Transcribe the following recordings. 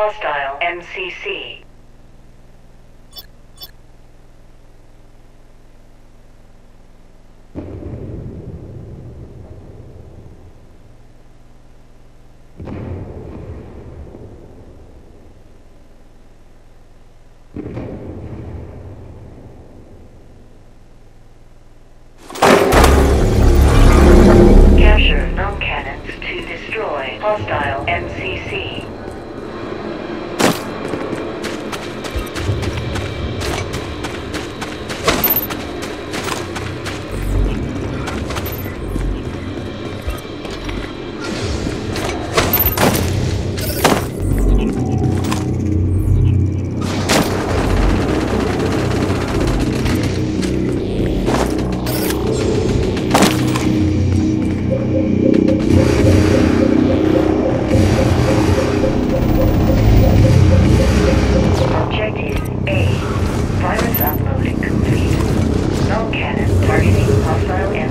Hostile MCC. Afro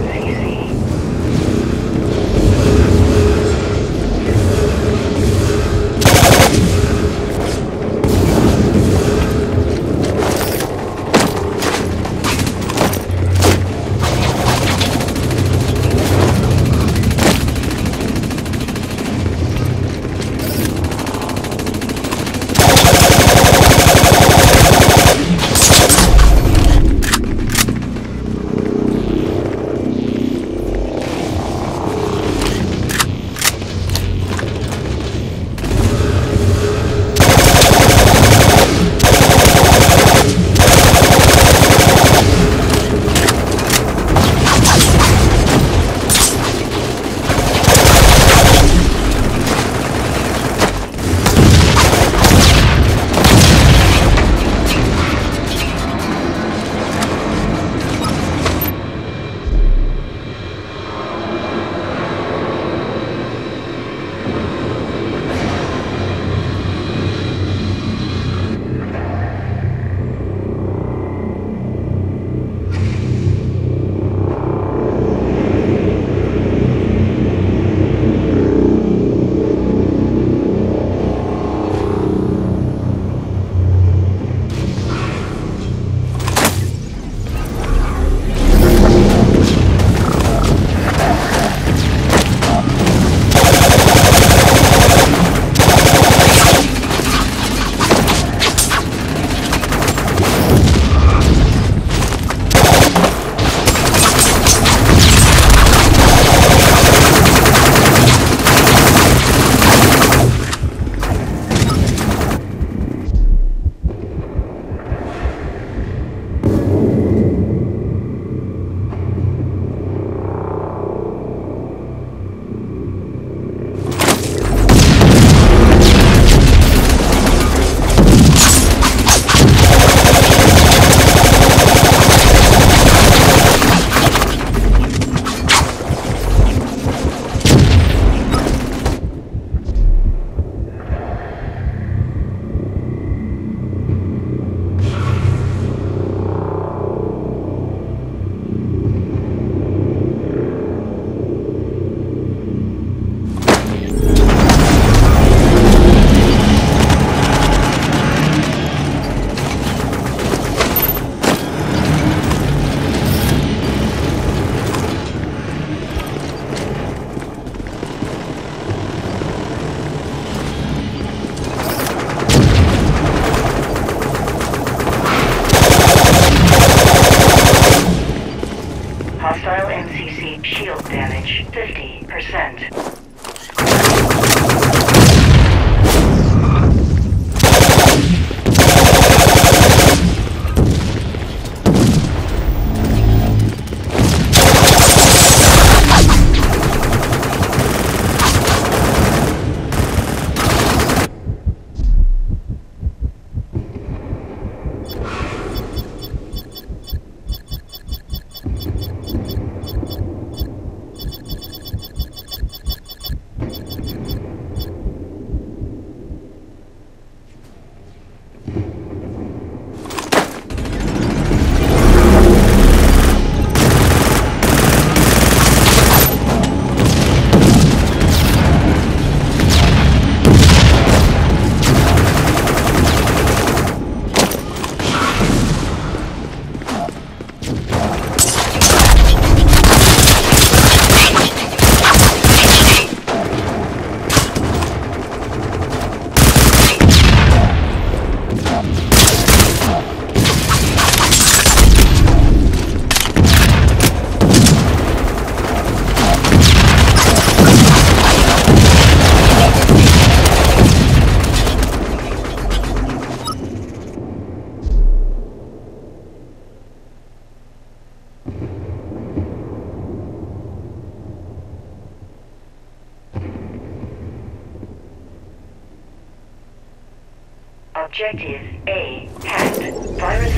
Objective A hacked. Virus